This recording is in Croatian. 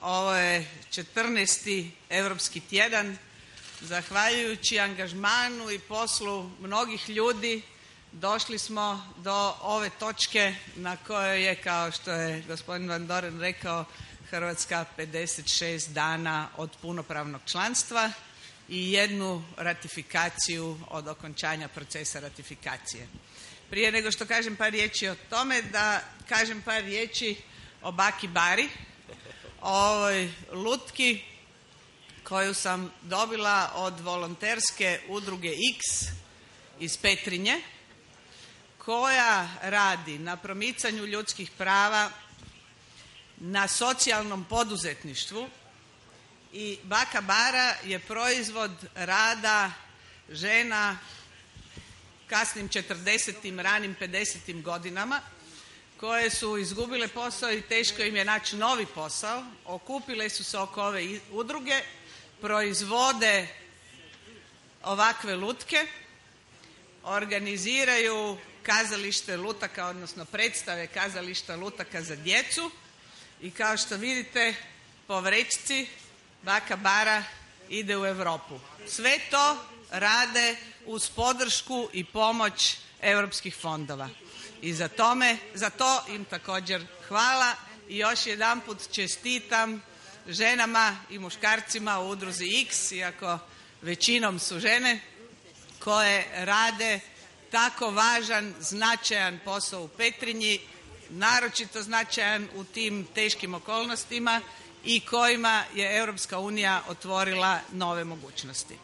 Ovo je 14. Europski tjedan. Zahvaljujući angažmanu i poslu mnogih ljudi došli smo do ove točke na kojoj je kao što je gospodin Van Doren rekao Hrvatska 56 dana od punopravnog članstva i jednu ratifikaciju od okončanja procesa ratifikacije. Prije nego što kažem par riječi o tome da kažem par riječi o baki Bari, ovoj lutki koju sam dobila od volonterske udruge X iz Petrinje koja radi na promicanju ljudskih prava, na socijalnom poduzetništvu i baka Bara je proizvod rada žena kasnim 40-tim, ranim 50-tim godinama koje su izgubile posao i teško im je naći novi posao. Okupile su se oko ove udruge, proizvode ovakve lutke, organiziraju kazalište lutaka, odnosno predstave kazališta lutaka za djecu i kao što vidite po vrećici baka Bara ide u Europu. Sve to rade uz podršku i pomoć europskih fondova i za to im također hvala i još jedanput čestitam ženama i muškarcima u udruzi X iako većinom su žene koje rade tako važan, značajan posao u Petrinji, naročito značajan u tim teškim okolnostima i kojima je Europska unija otvorila nove mogućnosti.